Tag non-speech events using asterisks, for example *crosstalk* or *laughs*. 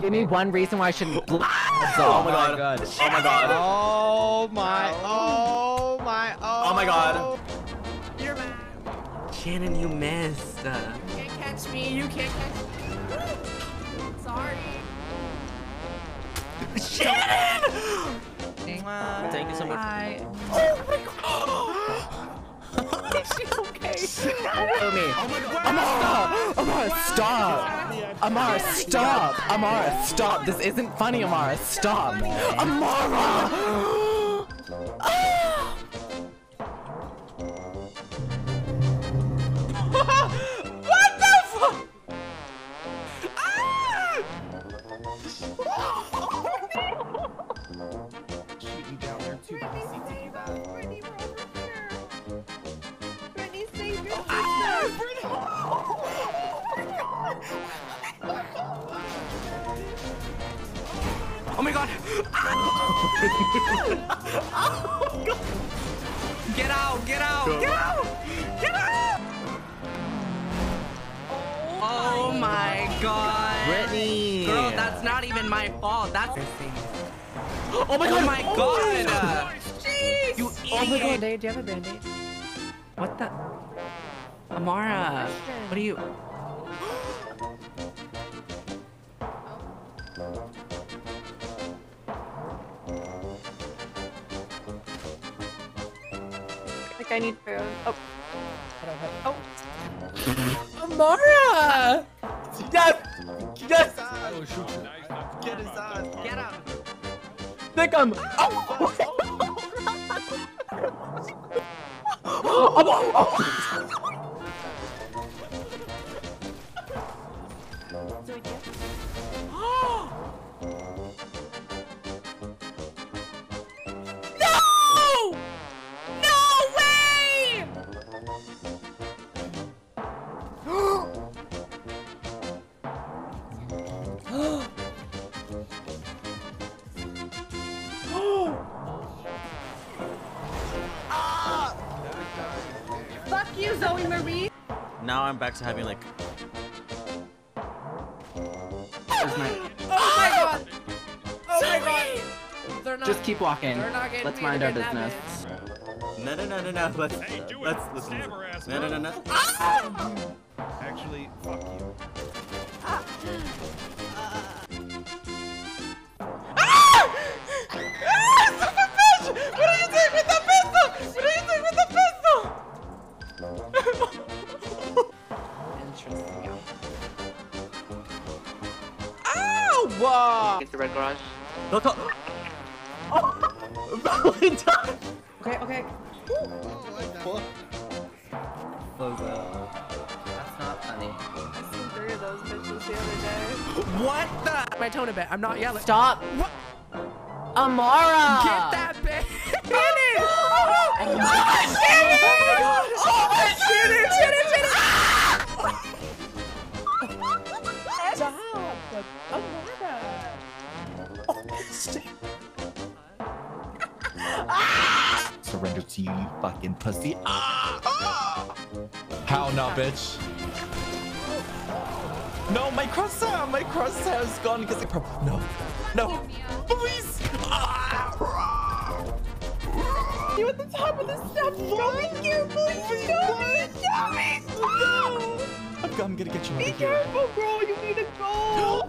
Give me one reason why I shouldn't. *gasps* Oh my god. Oh, oh my god. Oh my. Oh my. Oh, Oh my god. Oh. You're mad. Shannon, you missed. You can't catch me. You can't catch me. Sorry. Shannon! Thank you so much. Bye. Oh, Follow me. Amara! Amara, stop! Amara, stop! Amara, stop! This isn't funny, Amara. Stop! Amara! *gasps* what the fuck? God. Get out, get out, get out, get out! Oh, oh my god. Brittany! Girl, that's not even my fault. That's. Oh my oh God! Oh my god! my god! Jeez! You Oh my god, idiot! Dave, do you have a band-aid? What the? Amara, what are you? *gasps* Like I need food. Oh. Oh. Amara! Yes! Oh, yes! Get his ass. Get out! Pick him! Oh! No! *laughs* Oh, oh, you, Zoey Marie! Now I'm back to having like. Oh my oh god! Oh my god! They're not. Just keep walking. They're not getting Let's mind our getting that business. No, no, no, no, no. Let's Hey, do it. let's listen. Stab her ass, No, no, no, no. no. Actually, fuck you. Wow. Get the red garage. Look. Oh, *laughs* Valentine. Okay, okay. That's not funny. I seen three of those bitches the other day. What the? My tone a bit. I'm not yelling. Stop! What? Amara! Get that bitch! Hit it! *laughs* Oh Oh my Shannon! Oh *laughs* surrender to you, you fucking pussy. Ah! Ah! How not, bitch? No, my croissant, my croissant is gone because it. No, no, please. Ah! You at the top of the steps! Show me careful! Show me! Show me! No! I'm, I'm gonna get you Be careful, bro! You need to go!